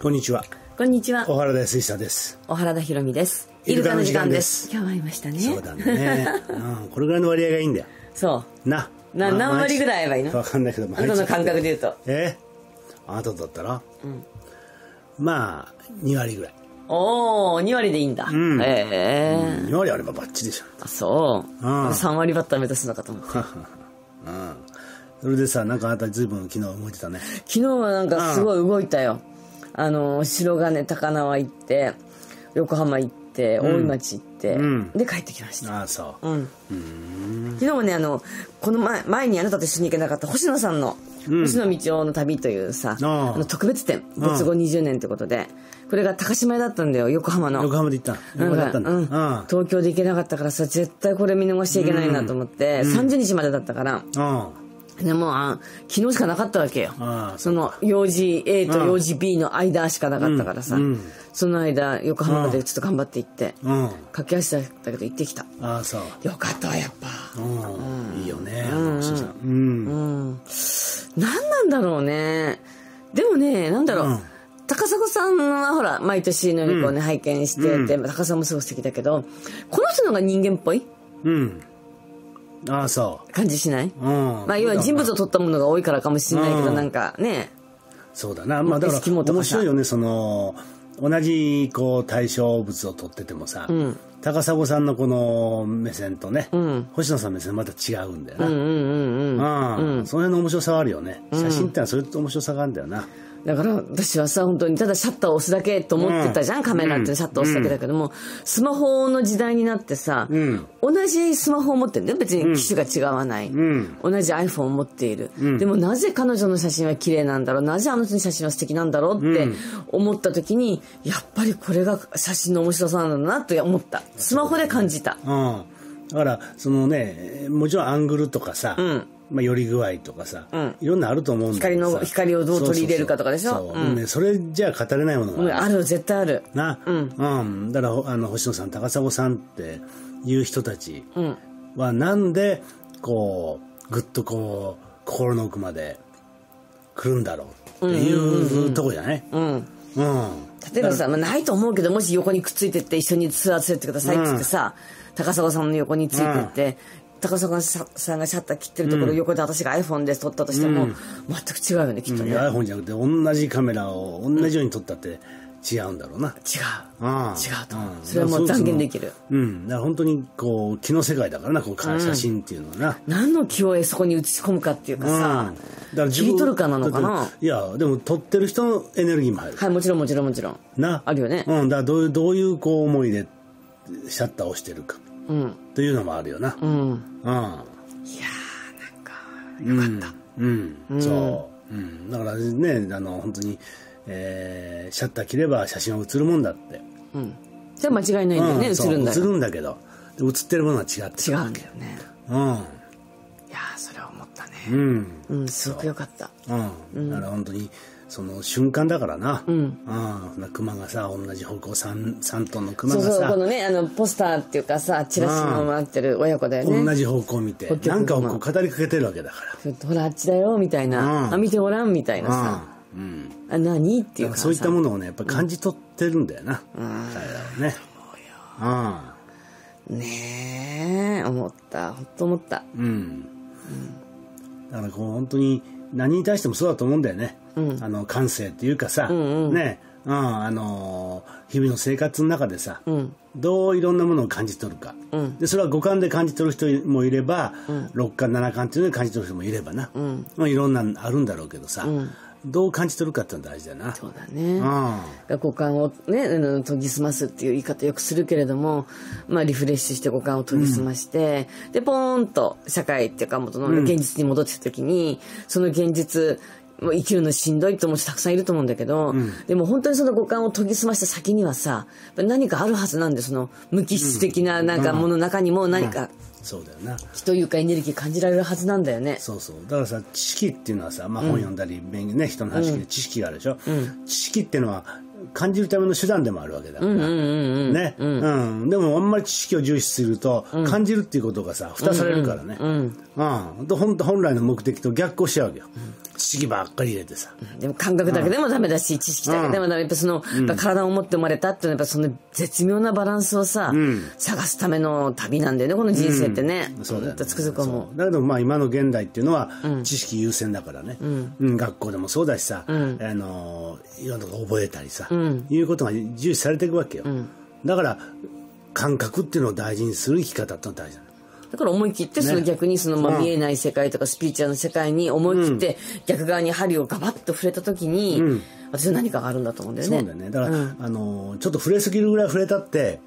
こんにちは。こんにちは。小原田水久です。小原田博美です。イルカの時間です今日も会いましたね。そうだね。うん、これぐらいの割合がいいんだよ。そな。う。な、まあ何割ぐらい合えばいいのわかんないけど、あなたの感覚で言うと。え？あなただったら、まあ、2割ぐらい。おー、2割でいいんだ。んええ2割あればバッチリでしょ。あ、そう。うん3割バッター目指すのかと思って。うん。それでさ、なんかあなた随分昨日動いてたね。昨日はなんかすごい動いたよ。あの、白金高輪行って、横浜行って、大井町行って、んで帰ってきました。ああ、そう。うん。昨日もね、あの、この前、前にあなたと一緒に行けなかった星野さんの、星野道夫の旅というさ、あの特別展、没後20年ってことで、これが高島屋だったんだよ、横浜の。横浜で行ったの横浜だったんだ。うんうん。東京で行けなかったからさ、絶対これ見逃しちゃいけないなと思って、30日までだったから、うん。でもあ昨日しかなかったわけよ。その用事 A と用事 B の間しかなかったからさ、うんその間横浜までちょっと頑張って行って、うん。駆け足だったけど行ってきた。ああ、そう。よかったわやっぱ。うん。いいよね、あの星さん。うん。うん。何なんだろうね。でもねなんだろう、うん。高砂さんはほら毎年のようにこうね、拝見してて、高砂もすごい素敵だけどこの人の方が人間っぽい？うん。ああ、そ感じしない、う。うん。まあ要は人物を撮ったものが多いからかもしれないけど、うんなんかねそうだな。まあだから面白いよね、その、同じこう対象物を取っててもさ、高砂さんのこの目線とね、星野さんの目線また違うんだよな。うんうんうんうんその辺の面白さはあるよね。写真ってのはそういう面白さがあるんだよな。だから私はさ本当にただシャッターを押すだけと思ってたじゃん、カメラってシャッターを押すだけだけども、スマホの時代になってさ、ん。同じスマホを持ってるんだよ別に機種が違わない、ん。同じ iPhone を持っている、でもなぜ彼女の写真は綺麗なんだろう？なぜあの人の写真は素敵なんだろうって思った時に、やっぱりこれが写真の面白さなんだなと思った。スマホで感じた。うん。だから、そのね、もちろんアングルとかさ、まあ、寄り具合とかさ、いろんなあると思うんだけどさ。光の光をどう取り入れるかとかでしょ？そうそうそう。そうね、それじゃ語れないものがある。ある絶対ある。な、うん。だからあの星野さん高砂さんっていう人たちはなんでこうぐっとこう心の奥まで来るんだろうっていうとこじゃないうん。うん。例えばさ、まあ、ないと思うけどもし横にくっついてって一緒にツアー連れてってくださいって言ってさ、高砂さんの横についてって、高砂さんがシャッター切ってるところ、横で私が iPhone で撮ったとしても、全く違うよねきっとね、違う iPhone じゃなくて同じカメラを同じように撮ったって違うんだろうな、う。ん違うと。思う、んそれはもう断言できる。うん。だから本当にこう気の世界だからなこう写真っていうのはな、何の気をそこに映し込むかっていうかさ、うん。だから切り取るかなのかな？いやでも撮ってる人のエネルギーも入る。はいもちろんもちろんもちろん。な。あるよね。うん。だからどういうどういうこう思いでシャッターを押してるかうん。というのもあるよなうんうんいやうん、うん。そう、うん、だからねあの本当に、えーシャッター切れば写真は写るもんだって、ーうん。じゃあ間違いないんだよね、うん。映るんだよそう映るんだけど。で写ってるものは違って違うんだよね。うん。いやーそれは思ったね。うん。うんすごくよかった。うん、だから本当にその瞬間だからな、うん、そんな熊がさ同じ方向 3, 3トンの熊がさ。そうそうこのねあのポスターっていうかさチラシの回ってる親子だよね。同じ方向を見てなんかを熊こう語りかけてるわけだかちょっとほらあっちだよみたいな、うん。あ見てごらんみたいなら、さ、うん。うん、あ何？っていうかそういったものをねやっぱ感じ取ってるんだよな、彼らはね。ねえ思った。本当思った。うん、うん、だからこう本当に何に対してもそうだと思うんだよね、あの感性っていうかさ、ねうん、あの日々の生活の中でさ、どういろんなものを感じ取るか、でそれは五感で感じ取る人もいれば、六感七感っていうので感じ取る人もいればな、まあ、いろんなのあるんだろうけどさ、どう感じ取るかっていうのは大事だな。そうだね。うん。五感をね研ぎ澄ますっていう言い方よくするけれども、まあ、リフレッシュして五感を研ぎ澄まして、でポーンと社会っていうか元の現実に戻ってきた時に、その現実もう生きるのしんどいって思う人たくさんいると思うんだけど、でも本当にその五感を研ぎ澄ました先にはさ何かあるはずなんでその無機質的ななんかものの中にも何かそうだよな。気というかエネルギー感じられるはずなんだよね。そうそう。だからさ知識っていうのはさ、まあ、本読んだり、勉強ね人の話聞いて知識があるでしょ、知識っていうのは感じるための手段でもあるわけだから、ね、うん。でもあんまり知識を重視すると、感じるっていうことがさ蓋されるからね、うん本来の目的と逆行しちゃうわけよ、知識ばっかり入れてさ。でも感覚だけでもダメだし、知識だけでもダメ。やっぱその、やっぱ体を持って生まれたっていうのは、やっぱその絶妙なバランスをさ、探すための旅なんだよね、この人生ってね。そうだよ、ね。つくづく思う。だけどまあ今の現代っていうのは、知識優先だからね。うん学校でもそうだしさ、あの、いろんなこと覚えたりさ、いうことが重視されていくわけよ。だから、感覚っていうのを大事にする生き方ってのは大事なの。だから思い切ってその逆にそのまあ見えない世界とかスピーチュアルの世界に思い切って逆側に針をガバッと触れた時に、私は何かがあるんだと思うんだよね。そうだよね。だから、あのちょっと触れすぎるぐらい触れたって、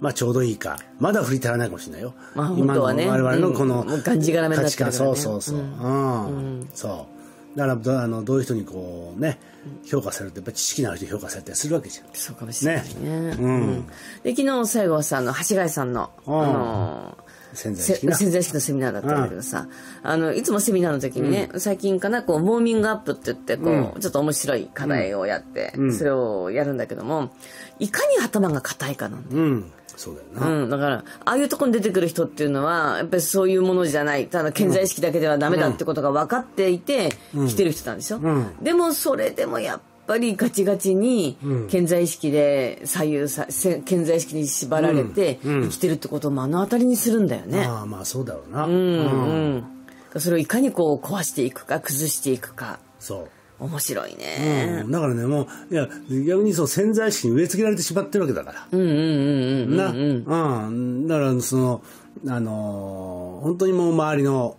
まあちょうどいいか。まだ振り足らないかもしれないよ。まあ本当はね。我々のこの、がんじがらめになってるそうそうそう。うん。そう。だからあのどういう人にこうね評価されるとやっぱり知識のある人評価されたりするわけじゃん。そうかもしれないね。うん、で昨日最後はさあの橋貝さんの、あの潜在意識のセミナーだったんだけどさ、あのいつもセミナーの時にね、最近かなこうウォーミングアップって言ってこう、ちょっと面白い課題をやって、それをやるんだけどもいかに頭が硬いかなんだよ、うん。そうだよな、うん、だからああいうところに出てくる人っていうのはやっぱりそういうものじゃないただ健在意識だけではダメだってことが分かっていて、来てる人なんでしょ、うん、でもそれでもやっぱりガチガチに健在意識で左右さ健在意識に縛られて生きてるってことを目の当たりにするんだよね。ああまあそうだろうな。うん、うん。それをいかにこう壊していくか崩していくか。そう。面白いね、うん、だからねもういや逆にそう潜在意識に植え付けられてしまってるわけだから。うんうんうんうん。な、うん、だからそのあのー、本当にもう周りの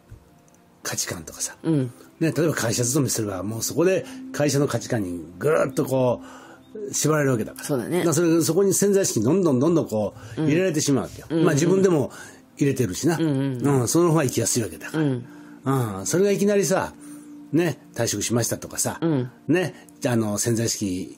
価値観とかさ、うん、ね、例えば会社勤めすればもうそこで会社の価値観にぐっとこう縛られるわけだから。そうだね。それそこに潜在意識にどんどんどんどんこう入れられてしまうわけよ、うん、まあ自分でも入れてるしな、うん、うん、その方が生きやすいわけだから、うん、それがいきなりさね退職しましたとかさ、ねあの潜在意識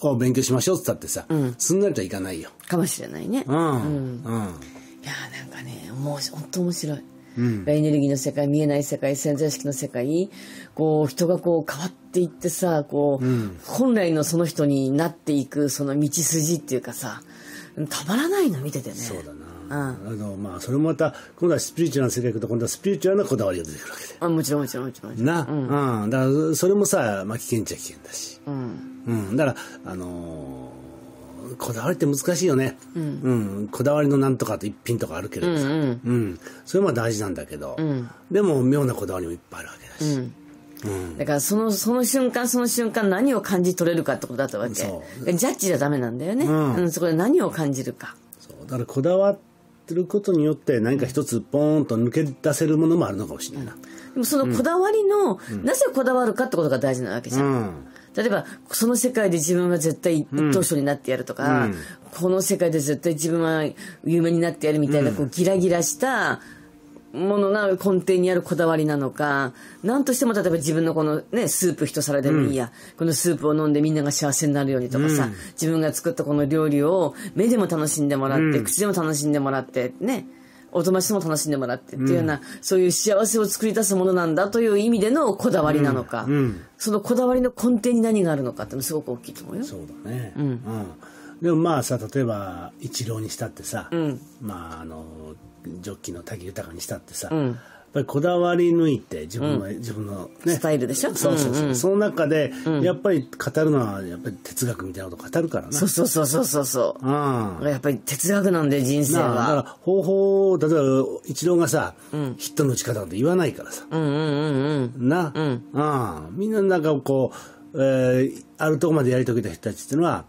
を勉強しましょうって言ったってさ、すんなりとはいかないよ。かもしれないね。うん、うん、いやなんかねもう本当面白いうん、エネルギーの世界見えない世界潜在意識の世界こう人がこう変わっていってさこう、うん、本来のその人になっていくその道筋っていうかさたまらないの見ててね。そうだな。うん、あのまあそれもまた今度はスピリチュアルな世界行くと今度はスピリチュアルなこだわりが出てくるわけであもちろんもちろんもちろん。な、うん、うん、だからそれもさ、まあ、危険っちゃ危険だし、うん、うん、だからあのーこだわりって難しいよね、うん、うん、こだわりのなんとかと一品とかあるけれどさ、うん、うん、それも大事なんだけど、うん、でも妙なこだわりもいっぱいあるわけだし、うん、だからそのその瞬間その瞬間何を感じ取れるかってことだったわけジャッジじゃダメなんだよね、うん。そこで何を感じるか。そう。だからこだわってることによって何か一つポーンと抜け出せるものもあるのかもしれないな、でもそのこだわりの、なぜこだわるかってことが大事なわけじゃん例えばその世界で自分は絶対一等賞になってやるとか、うん、この世界で絶対自分は有名になってやるみたいな、こうギラギラしたものが根底にあるこだわりなのか何としても例えば自分のこのねスープ一皿でもいいや、うん、このスープを飲んでみんなが幸せになるようにとかさ、うん、自分が作ったこの料理を目でも楽しんでもらって、口でも楽しんでもらってねお友達とも楽しんでもらってっていうような、うん、そういう幸せを作り出すものなんだという意味でのこだわりなのか、うんうん、そのこだわりの根底に何があるのかってのすごく大きいと思うよ。そうだね、うん。でもまあさ例えば一郎にしたってさ、まああのジョッキの滝豊にしたってさ、ぱりこだわり抜いて自分の、うん、自分の、ね、スタイルでしょ？そうそうそう、うんうん、その中で、やっぱり語るのはやっぱり哲学みたいなこと語るからな。そうそうそうそうそうそう、うん、やっぱり哲学なんで人生は。だから方法例えば一郎がさ、うん、ヒットの打ち方なんて言わないからさ、うんうんうんうん、な、うん、あみんななんかこう、えー、あるとこまでやり遂げた人たちっていうのは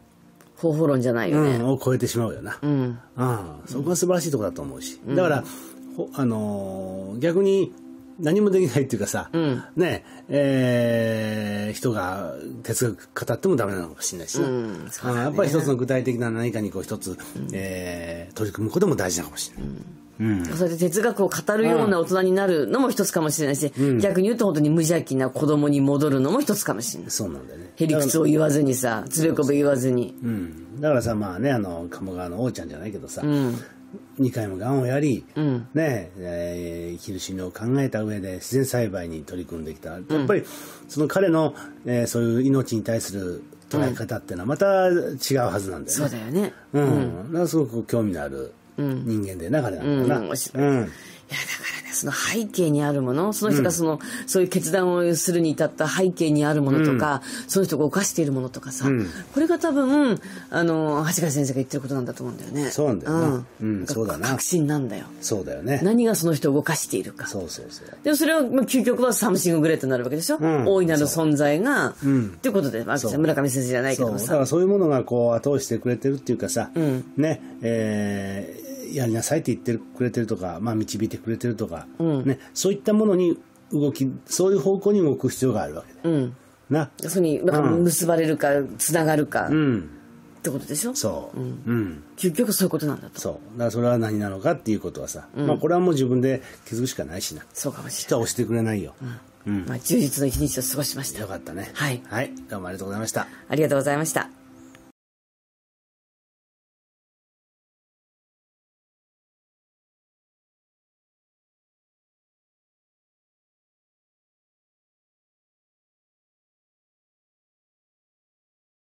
方法論じゃないよね、うん、を超えてしまうよな、うん、あそこが素晴らしいところだと思うし、だから、あのー、逆に何もできないっていうかさ、うん、ねえー、人が哲学語ってもダメなのかもしれないしな、うん。ね、やっぱり一つの具体的な何かにこう一つ、うん、えー、取り組むことも大事なのかもしれない。うん、それで哲学を語るような大人になるのも一つかもしれないし、うん、逆に言うと本当に無邪気な子供に戻るのも一つかもしれない。そうなんだよね。へりくつを言わずにさ、つべこべ言わずに。うん。だからさ、まあね、あの、鴨川の王ちゃんじゃないけどさ、うん、2回もがんをやり、うん、ねえー、生きる死ぬを考えた上で自然栽培に取り組んできた、やっぱりその彼の、えー、そういう命に対する捉え方っていうのはまた違うはずなんだよね。そうだよね。うん。うん、すごく興味のある人間でな、彼なんだな。うん。うん、いや、だからね、その背景にあるものその人がその、うん、そういう決断をするに至った背景にあるものとか、うん、その人が犯しているものとかさ、うん、これが多分あの橋川先生が言ってることなんだと思うんだよね。そうなんだよな、うん、そうだな。核心なんだよ。そうだよね。何がその人を動かしているか。そうそうそう。でもそれは、まあ、究極はサムシンググレートになるわけでしょ、大いなる存在がっていうことで、まあ、村上先生じゃないけどさ。だからそういうものがこう後押してくれてるっていうかさ、ね。えーやりなさいって言ってくれてるとか、まあ、導いてくれてるとか、うん、ね、そういったものに動きそういう方向に動く必要があるわけで、うん、な。そこに結ばれるか、つながるか、うん、ってことでしょ？そう、うん。究極そういうことなんだと。そう。だからそれは何なのかっていうことはさ、まあ、これはもう自分で気づくしかないしな。そうかもしれない。人は押してくれないよ、うん。まあ、充実の一日を過ごしました。よかったね。はい、はい、どうもありがとうございました。ありがとうございました